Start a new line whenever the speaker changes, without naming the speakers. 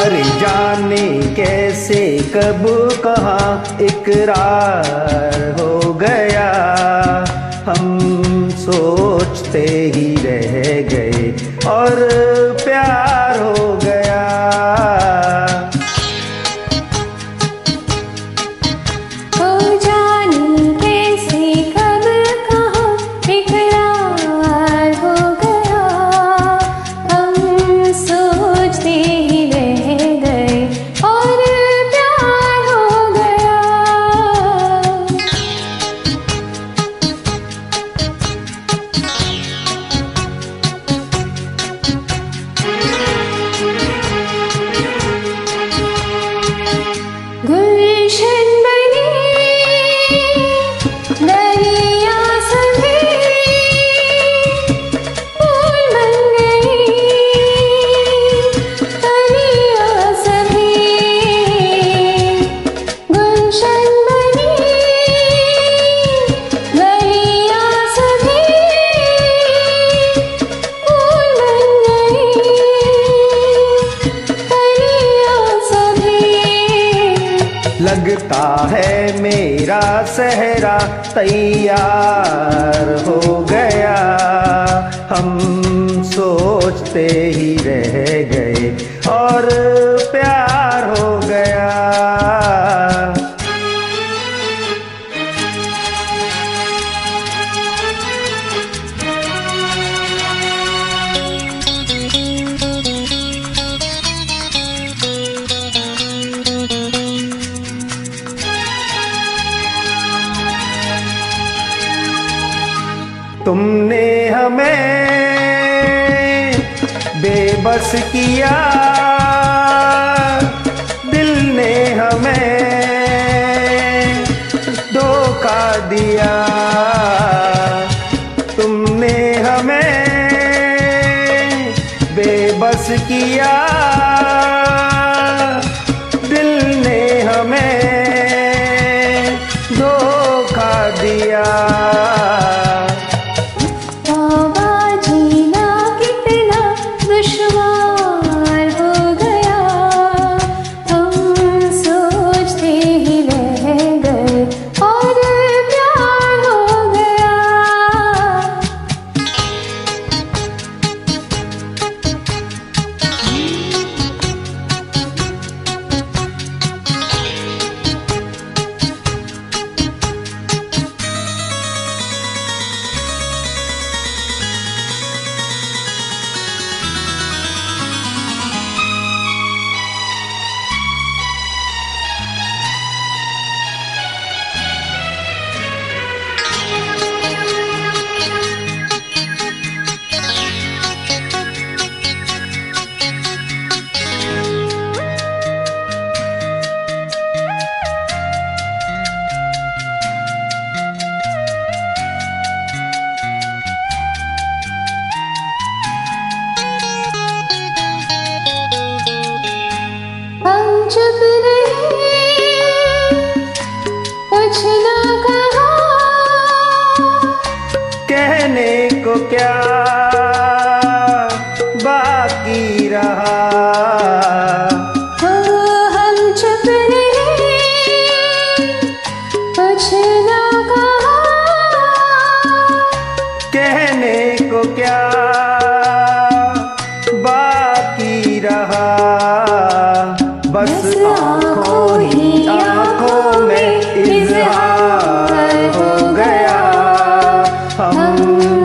अरे जाने कैसे, कब, कहा, इकरार हो गया। हम सोचते ही रह गए और प्यार है मेरा सहरा तैयार हो गया। हम सोचते ही रह गए और तुमने हमें बेबस किया। दिल ने हमें धोखा दिया। तुमने हमें बेबस किया। को क्या बाकी रहा?
हम चुप रहे कुछ ना कहा?
कहने को क्या बाकी रहा? बस आँखों ही आँखों में इजहार हो गया। हम